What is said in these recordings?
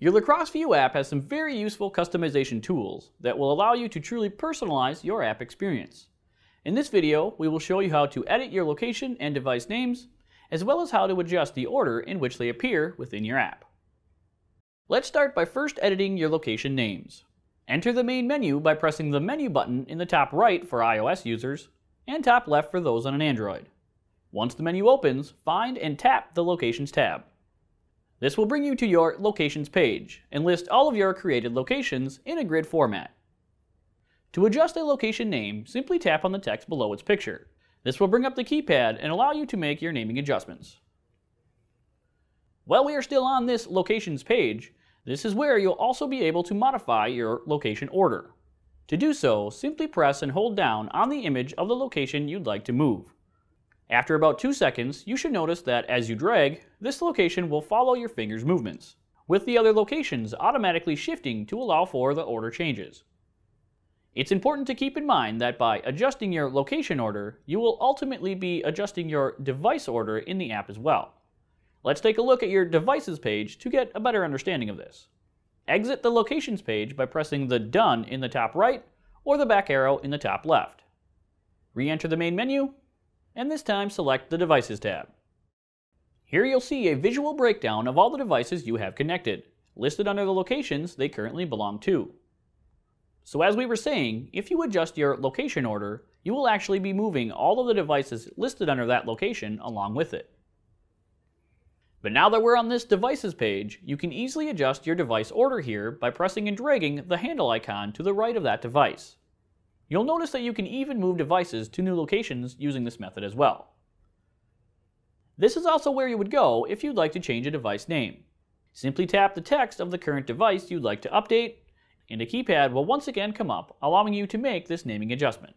Your La Crosse View app has some very useful customization tools that will allow you to truly personalize your app experience. In this video, we will show you how to edit your location and device names, as well as how to adjust the order in which they appear within your app. Let's start by first editing your location names. Enter the main menu by pressing the menu button in the top right for iOS users and top left for those on an Android. Once the menu opens, find and tap the Locations tab. This will bring you to your Locations page and list all of your created locations in a grid format. To adjust a location name, simply tap on the text below its picture. This will bring up the keypad and allow you to make your naming adjustments. While we are still on this Locations page, this is where you'll also be able to modify your location order. To do so, simply press and hold down on the image of the location you'd like to move. After about 2 seconds, you should notice that as you drag, this location will follow your finger's movements, with the other locations automatically shifting to allow for the order changes. It's important to keep in mind that by adjusting your location order, you will ultimately be adjusting your device order in the app as well. Let's take a look at your devices page to get a better understanding of this. Exit the locations page by pressing the done in the top right or the back arrow in the top left. Re-enter the main menu and this time select the Devices tab. Here you'll see a visual breakdown of all the devices you have connected, listed under the locations they currently belong to. So as we were saying, if you adjust your location order, you will actually be moving all of the devices listed under that location along with it. But now that we're on this devices page, you can easily adjust your device order here by pressing and dragging the handle icon to the right of that device. You'll notice that you can even move devices to new locations using this method as well. This is also where you would go if you'd like to change a device name. Simply tap the text of the current device you'd like to update, and a keypad will once again come up, allowing you to make this naming adjustment.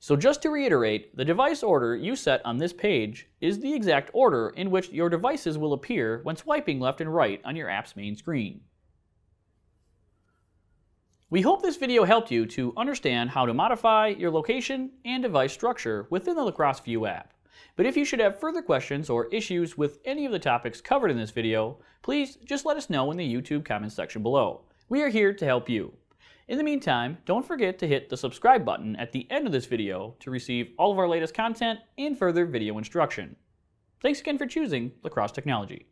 So just to reiterate, the device order you set on this page is the exact order in which your devices will appear when swiping left and right on your app's main screen. We hope this video helped you to understand how to modify your location and device structure within the La Crosse View app. But if you should have further questions or issues with any of the topics covered in this video, please just let us know in the YouTube comments section below. We are here to help you. In the meantime, don't forget to hit the subscribe button at the end of this video to receive all of our latest content and further video instruction. Thanks again for choosing La Crosse Technology.